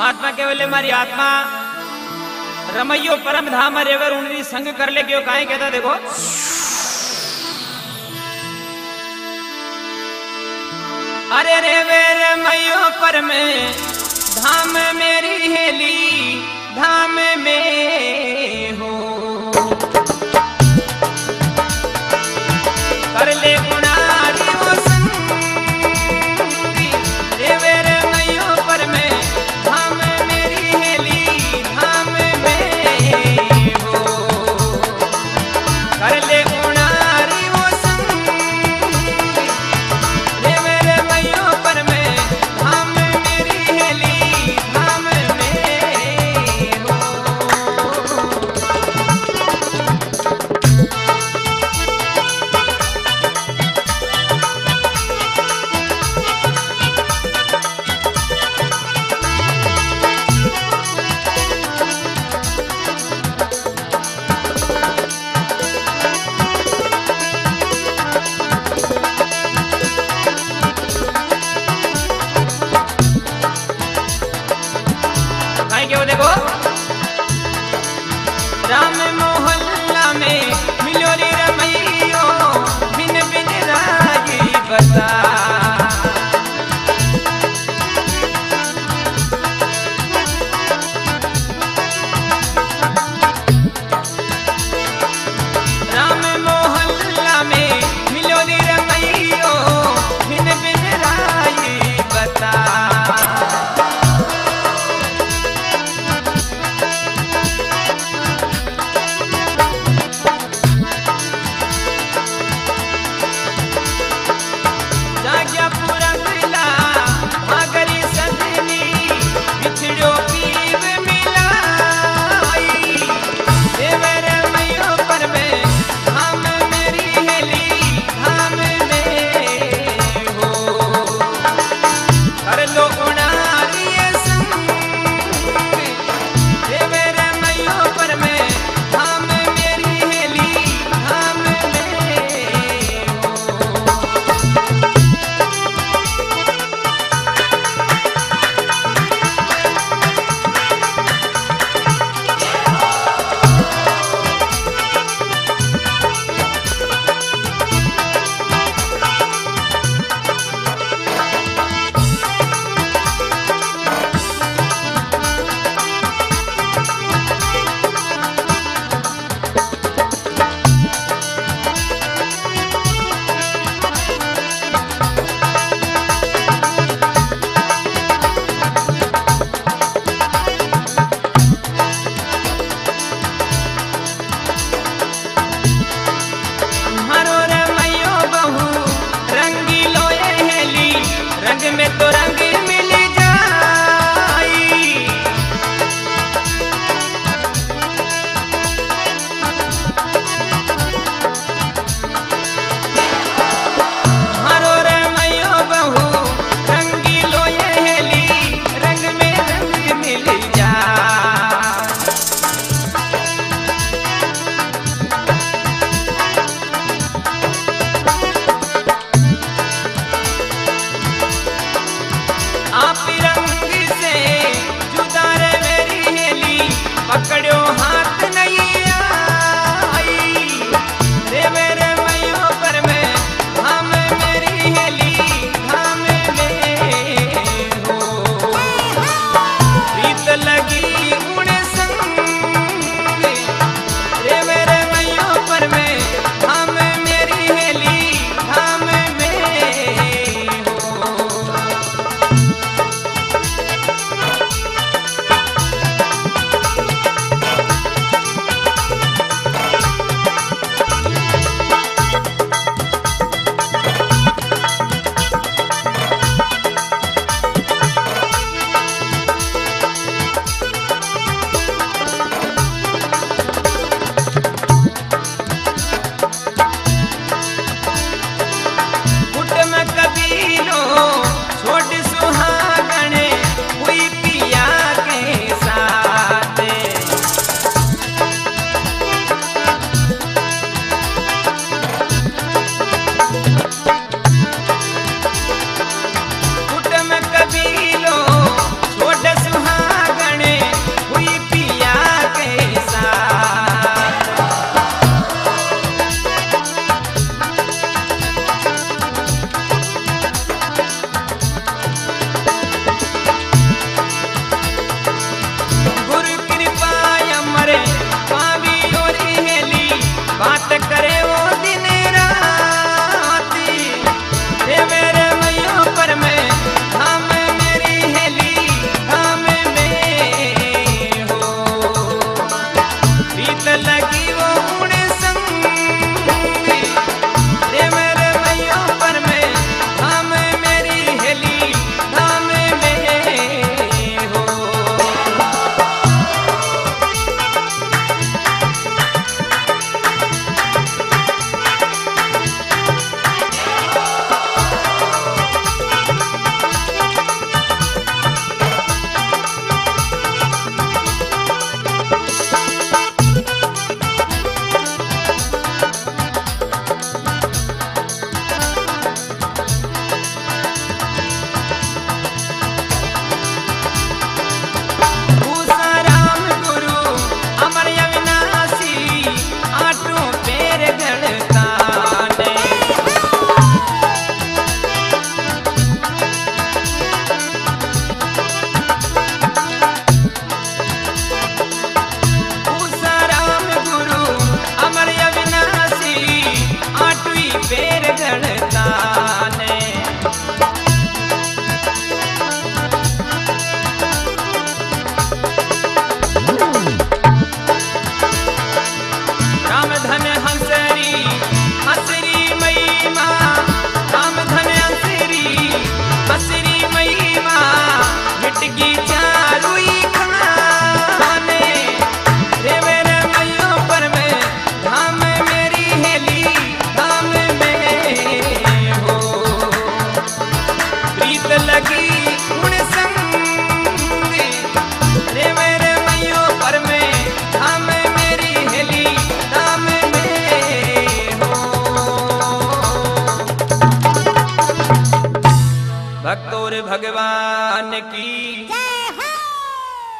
महात्मा बोले मारी आत्मा, रमैयो परम धाम रेवर उनरी संग कर ले क्यों काहे कहता देखो? अरे रे वे रमैयो परम धाम मेरी हेली, धाम में हो।